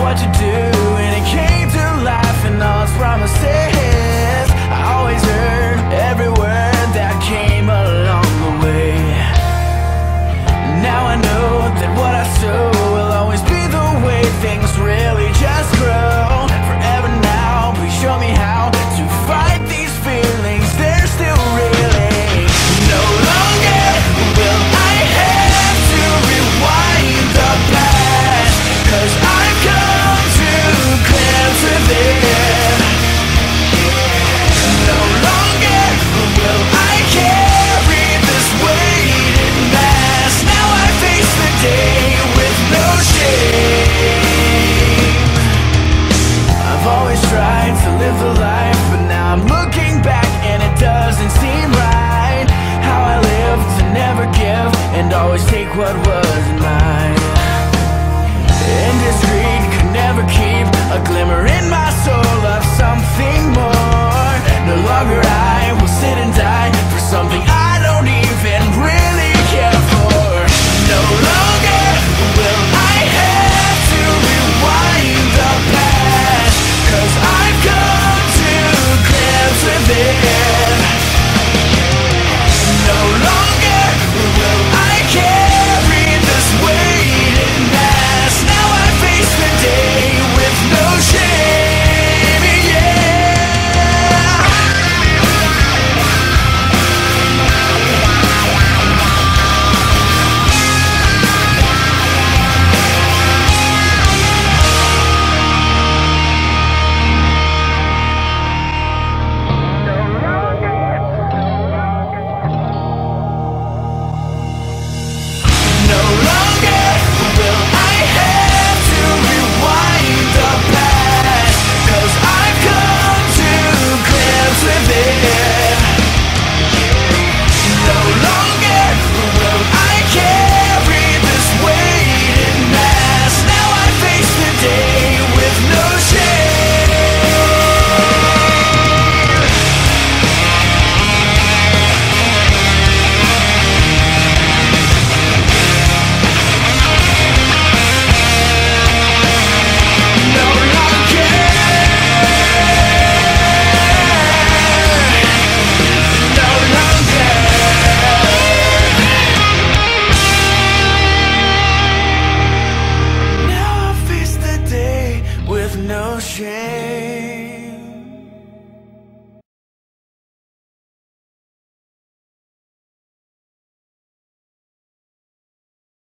what you do. And it came to life and all its promises. what gente.